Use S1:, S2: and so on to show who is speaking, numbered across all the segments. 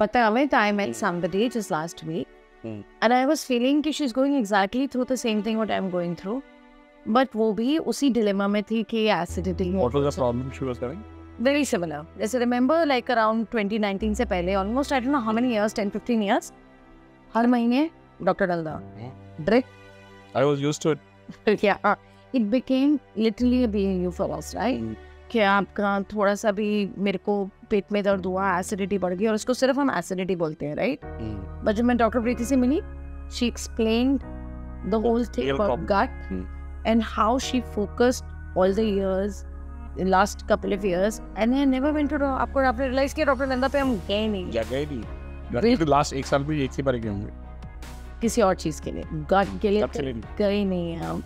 S1: Moment I met somebody just last week,
S2: Hmm.
S1: and I was feeling कि she's going exactly through the same thing what I'm going through. But वो भी उसी dilemma में थी कि acidity
S2: What was the problem she was having?
S1: very similar. जैसे remember like around 2019 से पहले almost I don't know how many years 10 15 years हर महीने डॉक्टर डलदा drip
S2: I was used to it.
S1: yeah it became literally a BAU for us right
S2: Hmm.
S1: कि आपका थोड़ा सा भी मेरे को पेट में दर्द हुआ एसिडिटी बढ़ गई और उसको सिर्फ़ हम एसिडिटी बोलते हैं राइट. बट जब मैं डॉक्टर प्रीति से मिली she explain the whole thing about. Gut she focused all the years the last couple of years and I never went to the आपको आपने रियलाइज़ किया डॉक्टर नंदा पे हम गए नहीं।
S2: क्या गए नहीं।
S1: Bill-
S2: तो लास्ट एक साल में एक ही बार गए होंगे।
S1: किसी और चीज़ के लिए गट के लिए गए नहीं हम।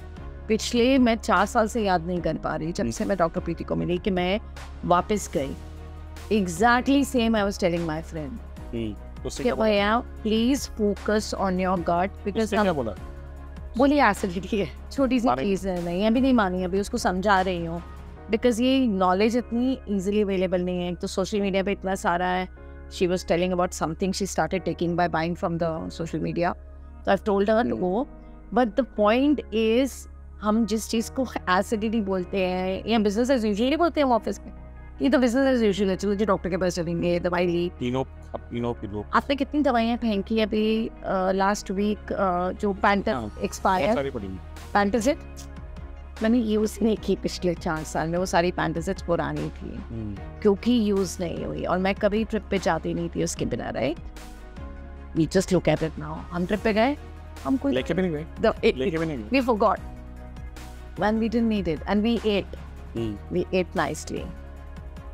S1: पिछले मैं चार साल से याद नहीं कर पा रही जब से मैं डॉक्टर प्रीति को मिली कि मैं वापस गई। Exactly same I was telling my friend please focus on your gut because
S2: बोला?
S1: एसिडिटी है छोटी सी चीज़ है नहीं अभी नहीं मानी अभी उसको समझा रही हूँ। बिकॉज़ ये नॉलेज इतनी इजीली अवेलेबल नहीं है एक तो सोशल मीडिया पे इतना सारा है she was telling about something she started taking by buying from the social media तो आई टोल्ड हर. वो बट द पॉइंट इज़ हम जिस चीज़ को एसिडिटी बोलते हैं या बिज़नेस एज यूजली बोलते हैं हम ऑफ़िस में। ये तो बिज़नेस एज यूजल है चलो जी डॉक्टर के पास चलेंगे दवाई ली।
S2: तीनों तीनों पिलो
S1: आपने कितनी दवाइयाँ फेंकी अभी लास्ट वीक जो पैंटर एक्सपायर
S2: सारी पड़ी
S1: मैंने यूज़ नहीं की पिछले चार साल में वो सारी पैंटसिट्स पुरानी थी। क्योंकि यूज़ नहीं हुई और मैं कभी ट्रिप पे जाती नहीं थी उसके बिना right we just look at it now हम ट्रिप पे गए हम कोई
S2: लेके भी नहीं गए? लेके भी नहीं गए?
S1: we forgot. when we didn't need it. And we ate. Mm. we ate nicely.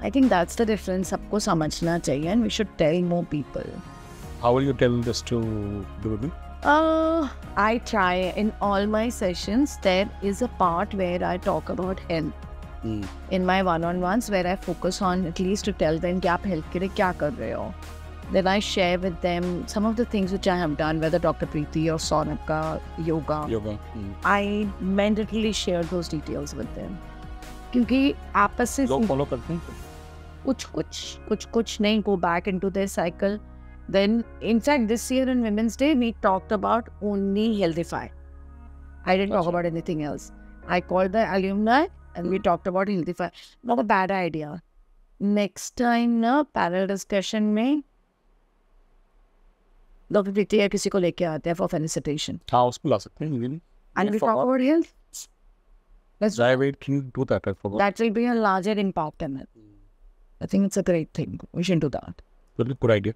S1: I think that's the difference. sabko samajhna chahiye and we should tell more people.
S2: How will you tell this to the women?
S1: Uh, i try. In all my sessions there is a part where i talk about health. Mm. in my one-on-ones where i focus on at least to tell them gap aap health kya kar rahe ho Then I share with them some of the things which I have done, whether Dr. Preeti or Sonaka, yoga.
S2: Yoga. Mm.
S1: I mandatory share those details with them. क्योंकि आपस से
S2: लोग follow करते हैं
S1: कुछ कुछ कुछ कुछ नहीं go back into their cycle. Then, in fact, this year on Women's Day, we talked about only Healthify. I didn't talk
S2: Gotcha.
S1: about anything else. I called the alumni and we talked about Healthify. Not a bad idea. Next time, na panel discussion में लोग देखते हैं किसी को लेके आते हैं for फेनिसिटेशन
S2: हाँ उसको ला सकते हैं
S1: and we
S2: talk
S1: about health let's
S2: I wait can you do that
S1: for that will be a larger impact and I think it's a great thing we should do that
S2: very good idea